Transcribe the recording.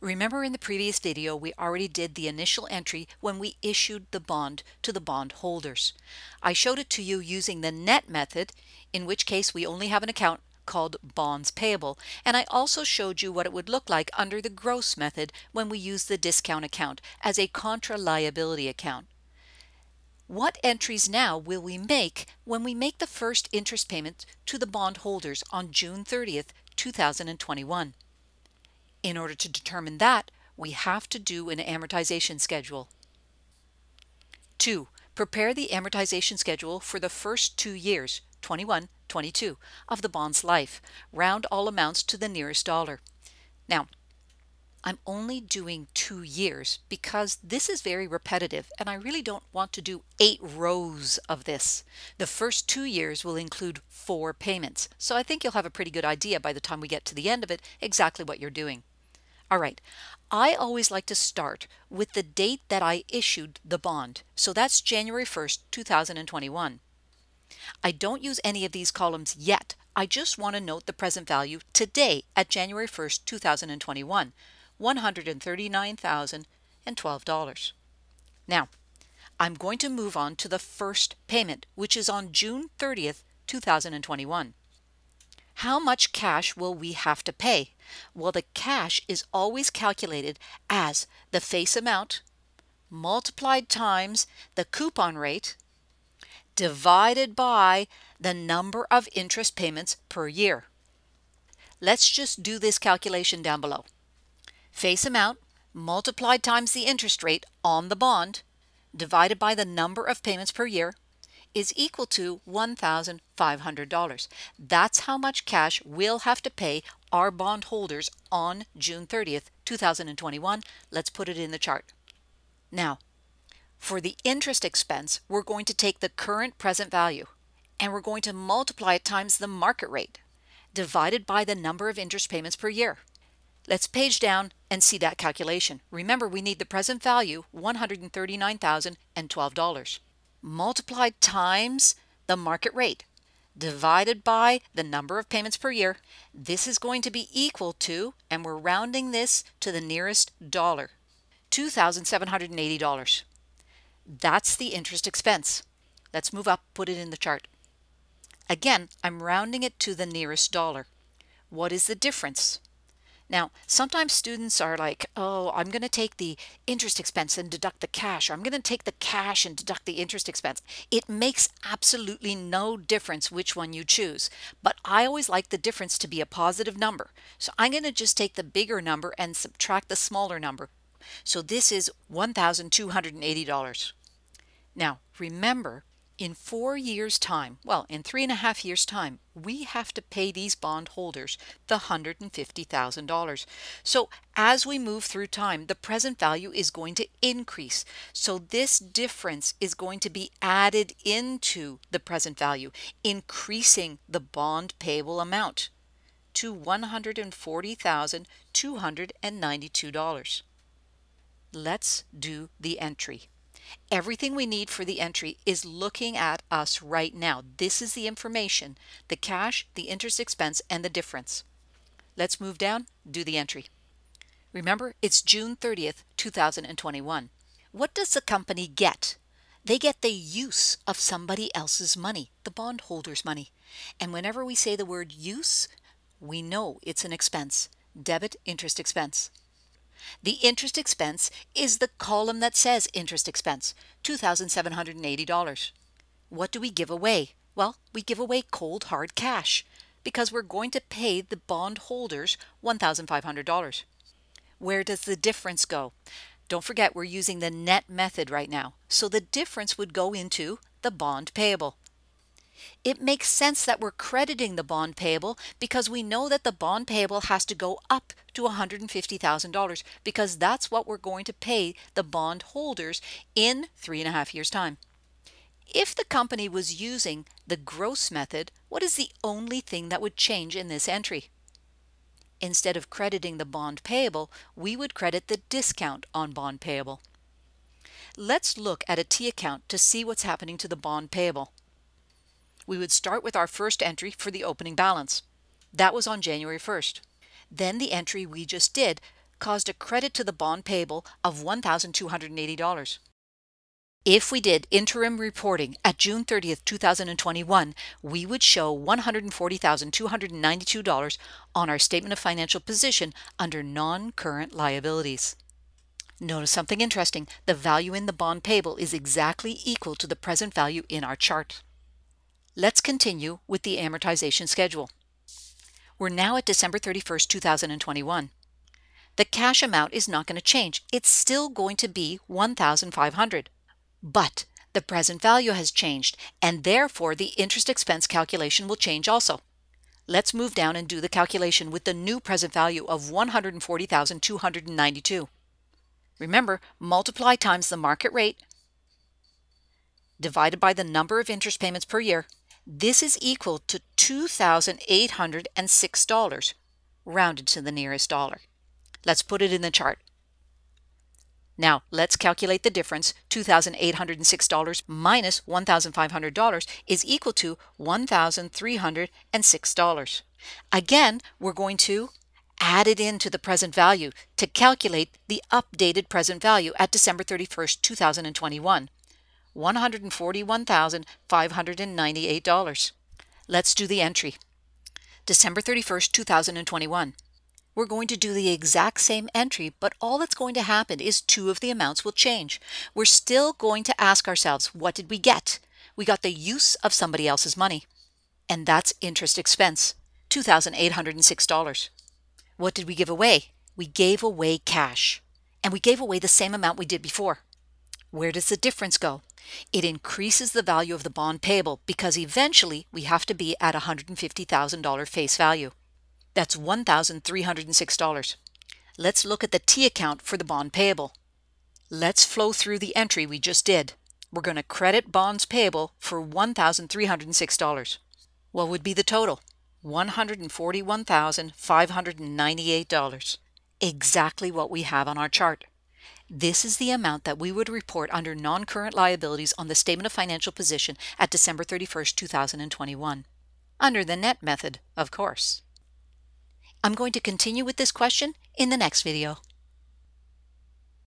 Remember in the previous video we already did the initial entry when we issued the bond to the bond holders. I showed it to you using the net method in which case we only have an account called bonds payable and I also showed you what it would look like under the gross method when we use the discount account as a contra liability account. What entries now will we make when we make the first interest payment to the bond holders on June 30th 2021? In order to determine that, we have to do an amortization schedule. 2. Prepare the amortization schedule for the first two years, 21, 22, of the bond's life. Round all amounts to the nearest dollar. Now, I'm only doing two years because this is very repetitive and I really don't want to do eight rows of this. The first two years will include four payments, so I think you'll have a pretty good idea by the time we get to the end of it exactly what you're doing. All right, I always like to start with the date that I issued the bond. So that's January 1st, 2021. I don't use any of these columns yet. I just want to note the present value today at January 1st, 2021, $139,012. Now, I'm going to move on to the first payment, which is on June 30th, 2021. How much cash will we have to pay? Well, the cash is always calculated as the face amount multiplied times the coupon rate divided by the number of interest payments per year. Let's just do this calculation down below. Face amount multiplied times the interest rate on the bond divided by the number of payments per year is equal to $1,500. That's how much cash we'll have to pay our bondholders on June 30th, 2021. Let's put it in the chart. Now, for the interest expense, we're going to take the current present value and we're going to multiply it times the market rate divided by the number of interest payments per year. Let's page down and see that calculation. Remember, we need the present value, $139,012 multiplied times the market rate divided by the number of payments per year. This is going to be equal to, and we're rounding this to the nearest dollar, $2,780. That's the interest expense. Let's move up, put it in the chart. Again, I'm rounding it to the nearest dollar. What is the difference? Now, sometimes students are like, oh, I'm going to take the interest expense and deduct the cash, or I'm going to take the cash and deduct the interest expense. It makes absolutely no difference which one you choose, but I always like the difference to be a positive number. So I'm going to just take the bigger number and subtract the smaller number. So this is $1,280. Now, remember, in four years' time, well, in three and a half years' time, we have to pay these bondholders the $150,000. So as we move through time, the present value is going to increase. So this difference is going to be added into the present value, increasing the bond payable amount to $140,292. Let's do the entry. Everything we need for the entry is looking at us right now. This is the information, the cash, the interest expense, and the difference. Let's move down, do the entry. Remember, it's June 30th, 2021. What does the company get? They get the use of somebody else's money, the bondholder's money. And whenever we say the word use, we know it's an expense, debit interest expense. The interest expense is the column that says interest expense, $2,780. What do we give away? Well, we give away cold hard cash because we're going to pay the bond holders $1,500. Where does the difference go? Don't forget we're using the net method right now. So the difference would go into the bond payable. It makes sense that we're crediting the bond payable because we know that the bond payable has to go up to $150,000 because that's what we're going to pay the bond holders in three and a half years time. If the company was using the gross method, what is the only thing that would change in this entry? Instead of crediting the bond payable, we would credit the discount on bond payable. Let's look at a T account to see what's happening to the bond payable we would start with our first entry for the opening balance. That was on January 1st. Then the entry we just did caused a credit to the bond payable of $1,280. If we did interim reporting at June 30th, 2021, we would show $140,292 on our statement of financial position under non-current liabilities. Notice something interesting. The value in the bond payable is exactly equal to the present value in our chart. Let's continue with the amortization schedule. We're now at December 31st, 2021. The cash amount is not going to change. It's still going to be 1,500. But the present value has changed and therefore the interest expense calculation will change also. Let's move down and do the calculation with the new present value of 140,292. Remember, multiply times the market rate divided by the number of interest payments per year. This is equal to $2,806, rounded to the nearest dollar. Let's put it in the chart. Now let's calculate the difference. $2,806 minus $1,500 is equal to $1,306. Again, we're going to add it into the present value to calculate the updated present value at December 31st, 2021. $141,598. Let's do the entry. December 31st, 2021 we're going to do the exact same entry, but all that's going to happen is two of the amounts will change. We're still going to ask ourselves, what did we get? We got the use of somebody else's money, and that's interest expense, $2,806. What did we give away? We gave away cash, and we gave away the same amount we did before. Where does the difference go? It increases the value of the bond payable because eventually we have to be at $150,000 face value. That's $1,306. Let's look at the T account for the bond payable. Let's flow through the entry we just did. We're going to credit bonds payable for $1,306. What would be the total? $141,598. Exactly what we have on our chart. This is the amount that we would report under non-current liabilities on the statement of financial position at December 31st, 2021. Under the net method, of course. I'm going to continue with this question in the next video.